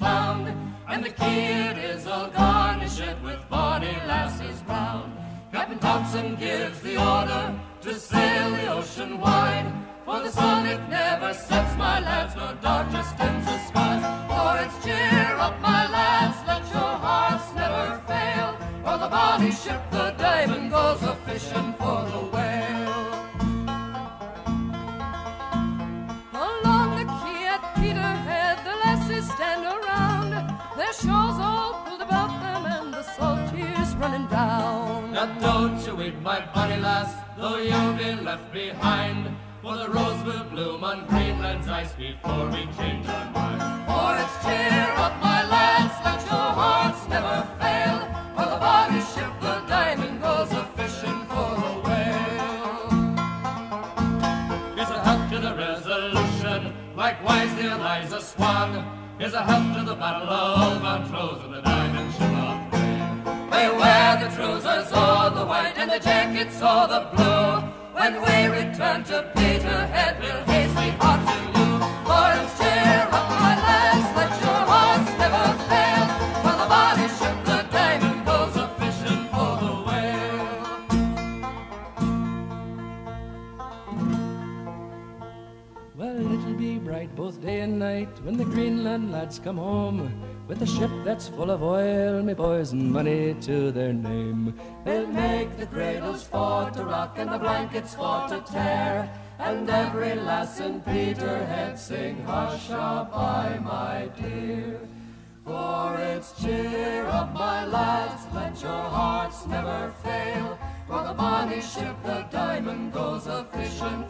round, and the kid is all garnish it with bonny lassies round. Captain Thompson gives the order to sail the ocean wide, for the sun it never sets, my lads, nor darkness dims the skies. For it's cheer up, my lads, let your hearts never fail, for the bonny ship, the Now don't you weep, my bonny lass, though you'll be left behind. For the rose will bloom on Greenland's ice before we change our mind. For it's cheer up, my lads, let your hearts never fail. For the body ship, the diamond, goes a fishing for the whale. Here's a health to the resolution, likewise the Eliza Swan. Here's a health to the battle of Montrose and the and the jackets or the blue. When we return to Peterhead, we'll haste Well, it'll be bright both day and night when the Greenland lads come home. With a ship that's full of oil, me boys, and money to their name. They'll make the cradles for to rock and the blankets for to tear. And every lass in Peterhead sing hush up, I, my dear. For it's cheer up, my lads, let your hearts never fail. For the bonny ship, the diamond, goes a fishing